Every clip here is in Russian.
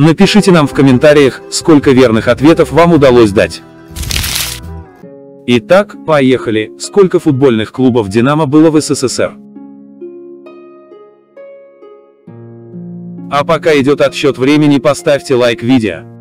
Напишите нам в комментариях, сколько верных ответов вам удалось дать. Итак, поехали. Сколько футбольных клубов «Динамо» было в СССР? А пока идет отсчет времени, поставьте лайк видео.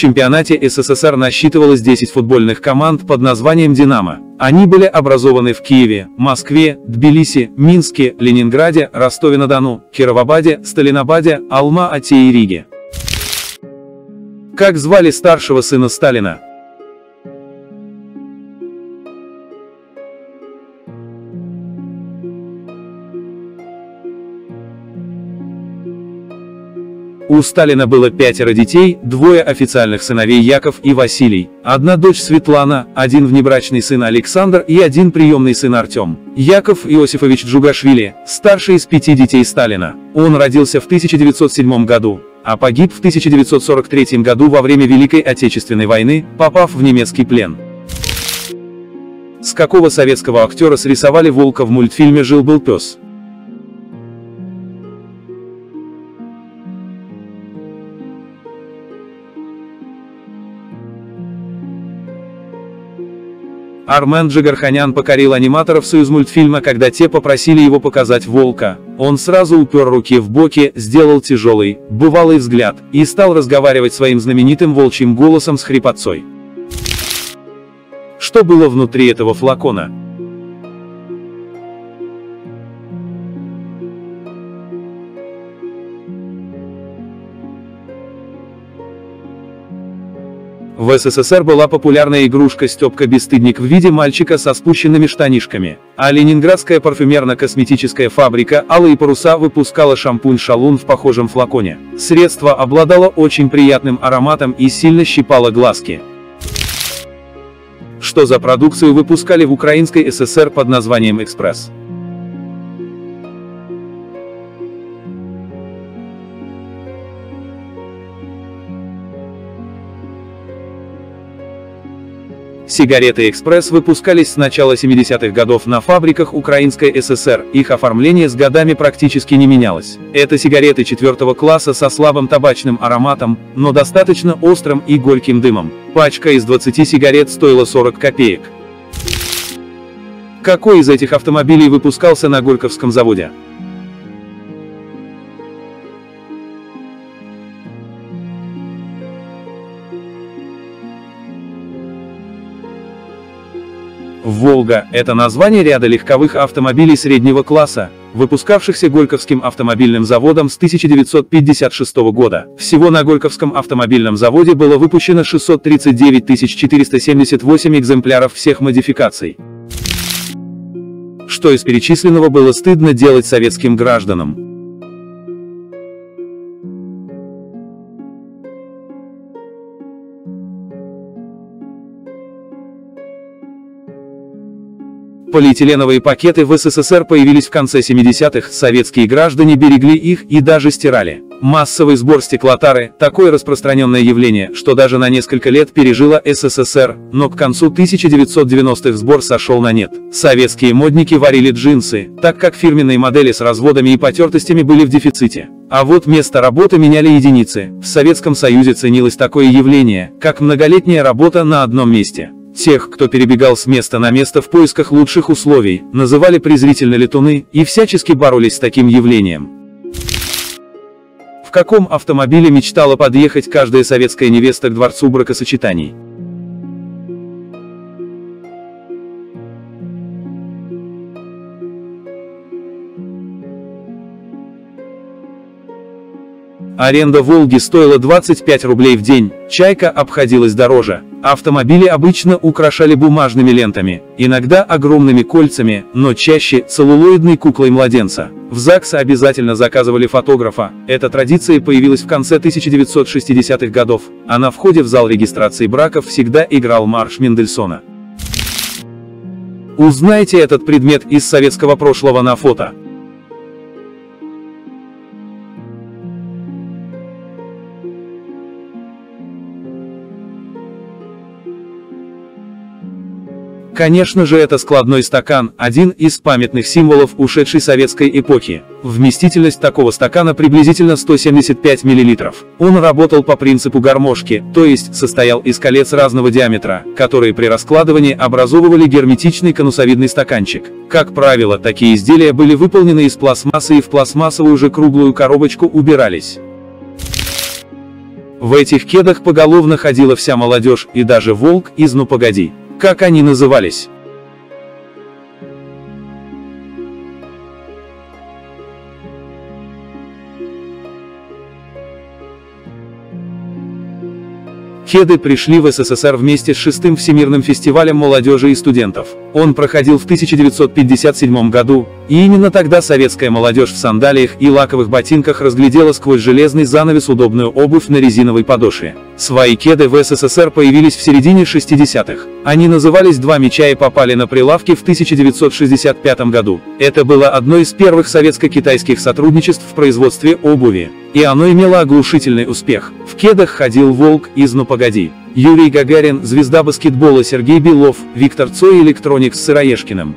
Чемпионате СССР насчитывалось 10 футбольных команд под названием «Динамо». Они были образованы в Киеве, Москве, Тбилиси, Минске, Ленинграде, Ростове-на-Дону, Кировабаде, Сталинабаде, Алма-Ате и Риге. Как звали старшего сына Сталина? У Сталина было пятеро детей, двое официальных сыновей Яков и Василий, одна дочь Светлана, один внебрачный сын Александр и один приемный сын Артем. Яков Иосифович Джугашвили, старший из пяти детей Сталина. Он родился в 1907 году, а погиб в 1943 году во время Великой Отечественной войны, попав в немецкий плен. С какого советского актера срисовали волка в мультфильме «Жил-был пес»? Армен Джигарханян покорил аниматоров союзмультфильма, когда те попросили его показать волка. Он сразу упер руки в боки, сделал тяжелый, бывалый взгляд, и стал разговаривать своим знаменитым волчьим голосом с хрипотцой. Что было внутри этого флакона? В СССР была популярная игрушка Степка-бесстыдник в виде мальчика со спущенными штанишками, а ленинградская парфюмерно-косметическая фабрика «Алые паруса» выпускала шампунь-шалун в похожем флаконе. Средство обладало очень приятным ароматом и сильно щипало глазки. Что за продукцию выпускали в Украинской ССР под названием «Экспресс»? Сигареты «Экспресс» выпускались с начала 70-х годов на фабриках Украинской ССР, их оформление с годами практически не менялось. Это сигареты четвертого класса со слабым табачным ароматом, но достаточно острым и горьким дымом. Пачка из 20 сигарет стоила 40 копеек. Какой из этих автомобилей выпускался на Горьковском заводе? «Волга» — это название ряда легковых автомобилей среднего класса, выпускавшихся Горьковским автомобильным заводом с 1956 года. Всего на Горьковском автомобильном заводе было выпущено 639 478 экземпляров всех модификаций. Что из перечисленного было стыдно делать советским гражданам? Полиэтиленовые пакеты в СССР появились в конце 70-х, советские граждане берегли их и даже стирали. Массовый сбор стеклотары – такое распространенное явление, что даже на несколько лет пережило СССР, но к концу 1990-х сбор сошел на нет. Советские модники варили джинсы, так как фирменные модели с разводами и потертостями были в дефиците. А вот место работы меняли единицы. В Советском Союзе ценилось такое явление, как многолетняя работа на одном месте. Тех, кто перебегал с места на место в поисках лучших условий, называли презрительно летуны, и всячески боролись с таким явлением. В каком автомобиле мечтала подъехать каждая советская невеста к дворцу бракосочетаний? Аренда «Волги» стоила 25 рублей в день, «Чайка» обходилась дороже. Автомобили обычно украшали бумажными лентами, иногда огромными кольцами, но чаще целлулоидной куклой младенца. В ЗАГС обязательно заказывали фотографа. Эта традиция появилась в конце 1960-х годов, а на входе в зал регистрации браков всегда играл марш Мендельсона. Узнайте этот предмет из советского прошлого на фото. Конечно же это складной стакан, один из памятных символов ушедшей советской эпохи. Вместительность такого стакана приблизительно 175 мл. Он работал по принципу гармошки, то есть состоял из колец разного диаметра, которые при раскладывании образовывали герметичный конусовидный стаканчик. Как правило, такие изделия были выполнены из пластмассы и в пластмассовую же круглую коробочку убирались. В этих кедах поголовно ходила вся молодежь, и даже волк из «Ну погоди». Как они назывались? Кеды пришли в СССР вместе с шестым Всемирным фестивалем молодежи и студентов. Он проходил в 1957 году, и именно тогда советская молодежь в сандалиях и лаковых ботинках разглядела сквозь железный занавес удобную обувь на резиновой подошве. Свои кеды в СССР появились в середине 60-х. Они назывались «Два меча» и попали на прилавки в 1965 году. Это было одно из первых советско-китайских сотрудничеств в производстве обуви. И оно имело оглушительный успех. В кедах ходил Волк из «Ну погоди». Юрий Гагарин, звезда баскетбола Сергей Белов, Виктор Цой Электроник с Сыроежкиным.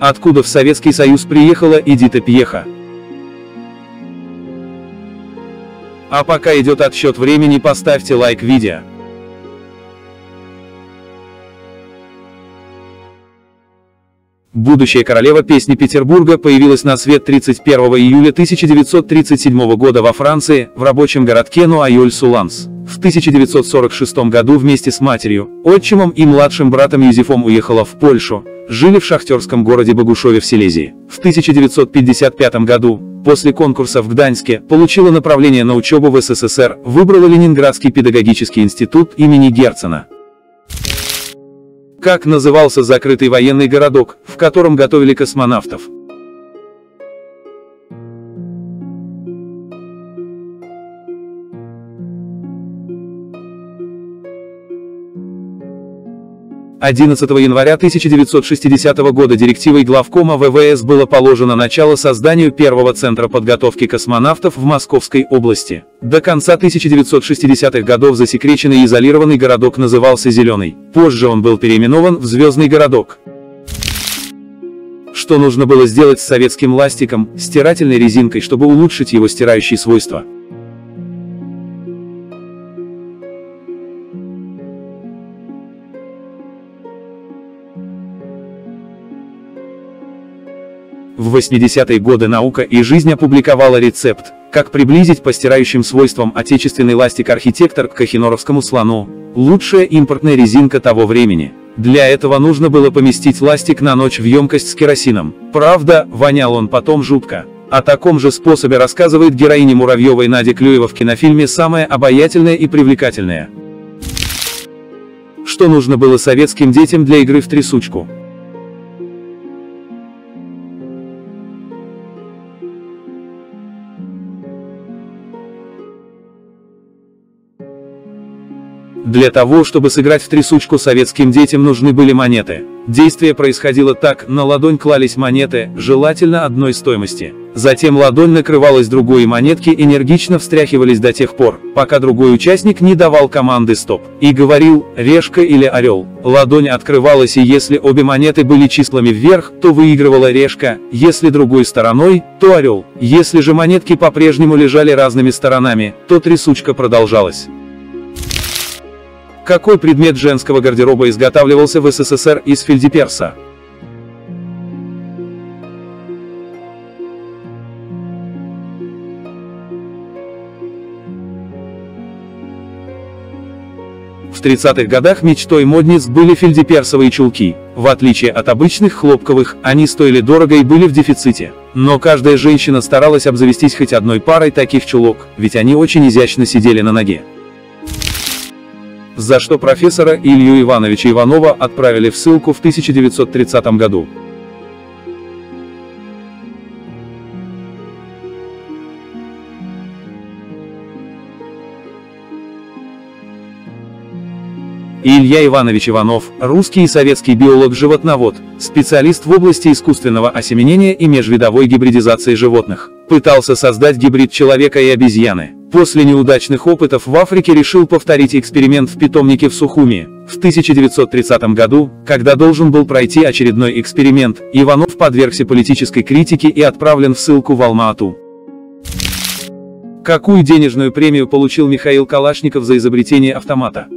Откуда в Советский Союз приехала Эдита Пьеха? А пока идет отсчет времени поставьте лайк видео. Будущая королева песни Петербурга появилась на свет 31 июля 1937 года во Франции, в рабочем городке Нуайоль-Суланс. В 1946 году вместе с матерью, отчимом и младшим братом Юзефом уехала в Польшу, жили в шахтерском городе Богушове в Силезии. В 1955 году, после конкурса в Гданьске, получила направление на учебу в СССР, выбрала Ленинградский педагогический институт имени Герцена. Как назывался закрытый военный городок, в котором готовили космонавтов? 11 января 1960 года директивой главкома ВВС было положено начало созданию первого центра подготовки космонавтов в Московской области. До конца 1960-х годов засекреченный изолированный городок назывался Зеленый. Позже он был переименован в Звездный городок. Что нужно было сделать с советским ластиком, стирательной резинкой, чтобы улучшить его стирающие свойства? В 80-е годы наука и жизнь опубликовала рецепт, как приблизить по стирающим свойствам отечественный ластик-архитектор к кахиноровскому слону. Лучшая импортная резинка того времени. Для этого нужно было поместить ластик на ночь в емкость с керосином. Правда, вонял он потом жутко. О таком же способе рассказывает героиня Муравьевой Надя Клюева в кинофильме «Самое обаятельное и привлекательное». Что нужно было советским детям для игры в трясучку? Для того, чтобы сыграть в трясучку советским детям нужны были монеты. Действие происходило так, на ладонь клались монеты, желательно одной стоимости. Затем ладонь накрывалась другой и монетки энергично встряхивались до тех пор, пока другой участник не давал команды «стоп» и говорил «решка» или «орел». Ладонь открывалась и если обе монеты были числами вверх, то выигрывала решка, если другой стороной, то орел. Если же монетки по-прежнему лежали разными сторонами, то трясучка продолжалась. Какой предмет женского гардероба изготавливался в СССР из фельдеперса? В 30-х годах мечтой модниц были фельдеперсовые чулки. В отличие от обычных хлопковых, они стоили дорого и были в дефиците. Но каждая женщина старалась обзавестись хоть одной парой таких чулок, ведь они очень изящно сидели на ноге за что профессора Илью Ивановича Иванова отправили в ссылку в 1930 году. Илья Иванович Иванов, русский и советский биолог-животновод, специалист в области искусственного осеменения и межвидовой гибридизации животных, пытался создать гибрид человека и обезьяны. После неудачных опытов в Африке решил повторить эксперимент в питомнике в Сухуми. В 1930 году, когда должен был пройти очередной эксперимент, Иванов подвергся политической критике и отправлен в ссылку в Алма-Ату. Какую денежную премию получил Михаил Калашников за изобретение автомата?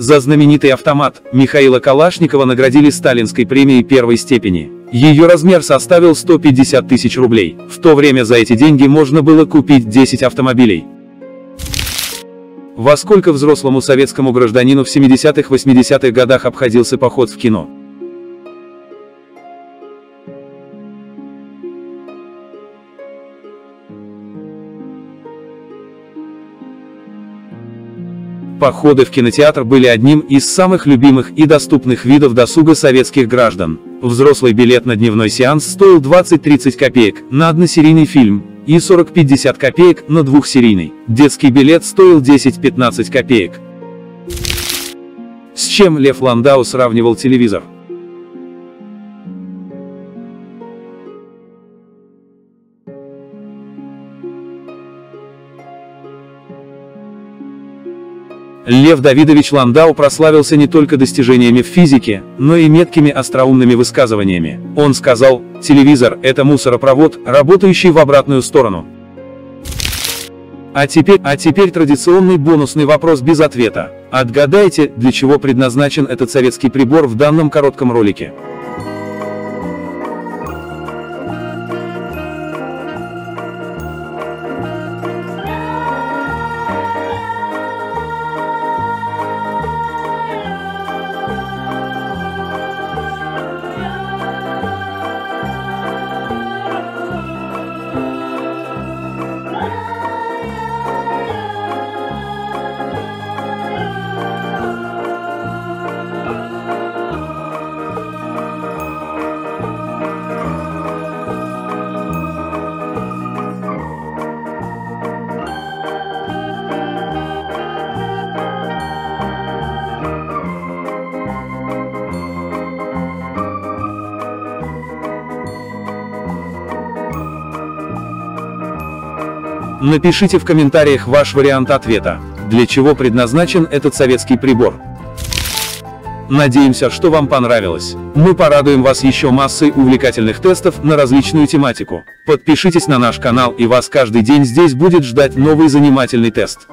За знаменитый автомат Михаила Калашникова наградили Сталинской премией первой степени. Ее размер составил 150 тысяч рублей. В то время за эти деньги можно было купить 10 автомобилей. Во сколько взрослому советскому гражданину в 70-80-х годах обходился поход в кино? Походы в кинотеатр были одним из самых любимых и доступных видов досуга советских граждан. Взрослый билет на дневной сеанс стоил 20-30 копеек на односерийный фильм и 40-50 копеек на двухсерийный. Детский билет стоил 10-15 копеек. С чем Лев Ландау сравнивал телевизор? Лев Давидович Ландау прославился не только достижениями в физике, но и меткими остроумными высказываниями. Он сказал, телевизор – это мусоропровод, работающий в обратную сторону. А теперь, а теперь традиционный бонусный вопрос без ответа. Отгадайте, для чего предназначен этот советский прибор в данном коротком ролике. Напишите в комментариях ваш вариант ответа, для чего предназначен этот советский прибор. Надеемся, что вам понравилось. Мы порадуем вас еще массой увлекательных тестов на различную тематику. Подпишитесь на наш канал и вас каждый день здесь будет ждать новый занимательный тест.